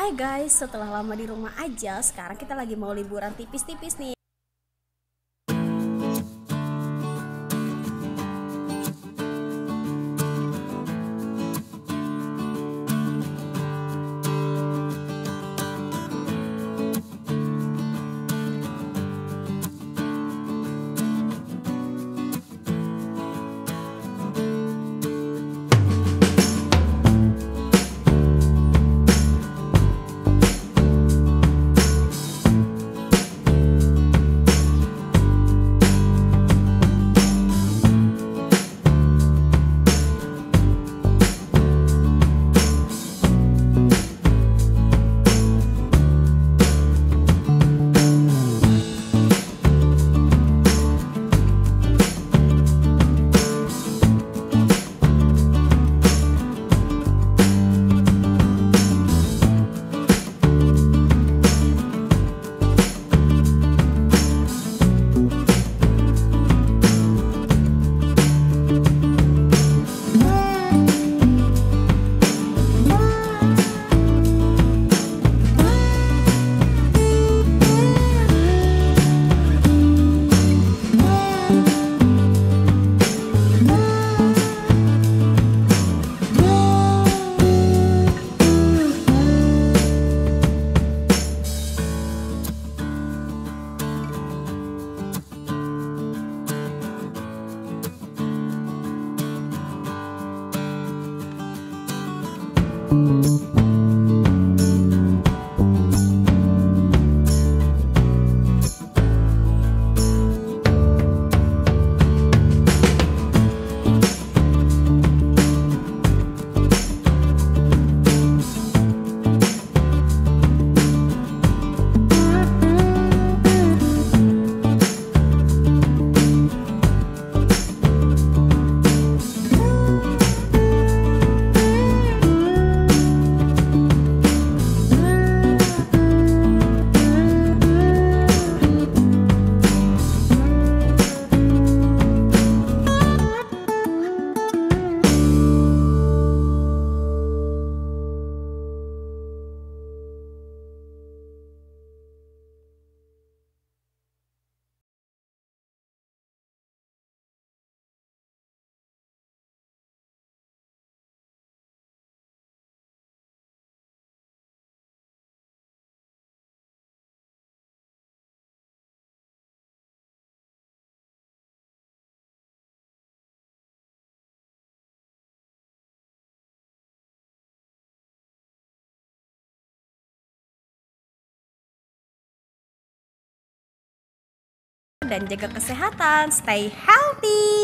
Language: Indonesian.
Hai guys, setelah lama di rumah aja, sekarang kita lagi mau liburan tipis-tipis nih. Bye. Dan jaga kesehatan, stay healthy.